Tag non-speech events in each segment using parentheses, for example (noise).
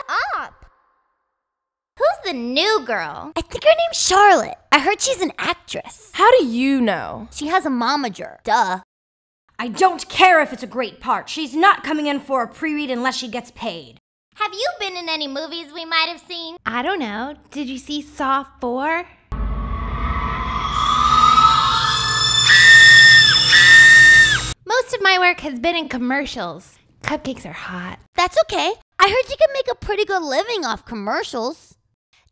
Shut up. Who's the new girl? I think her name's Charlotte. I heard she's an actress. How do you know? She has a momager. Duh. I don't care if it's a great part. She's not coming in for a pre read unless she gets paid. Have you been in any movies we might have seen? I don't know. Did you see Saw 4? Most of my work has been in commercials. Cupcakes are hot. That's okay. I heard you can make a pretty good living off commercials.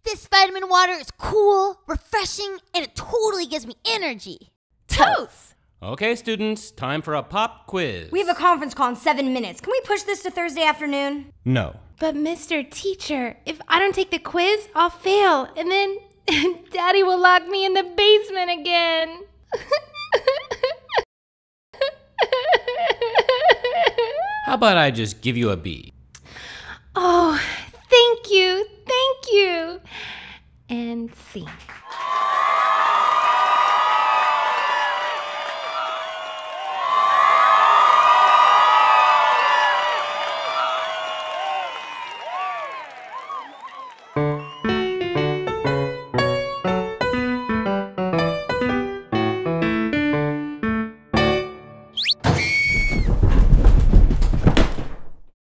This vitamin water is cool, refreshing, and it totally gives me energy. Totes! Okay, students, time for a pop quiz. We have a conference call in seven minutes. Can we push this to Thursday afternoon? No. But, Mr. Teacher, if I don't take the quiz, I'll fail. And then (laughs) Daddy will lock me in the basement again. (laughs) How about I just give you a B? Oh, thank you, thank you. And C.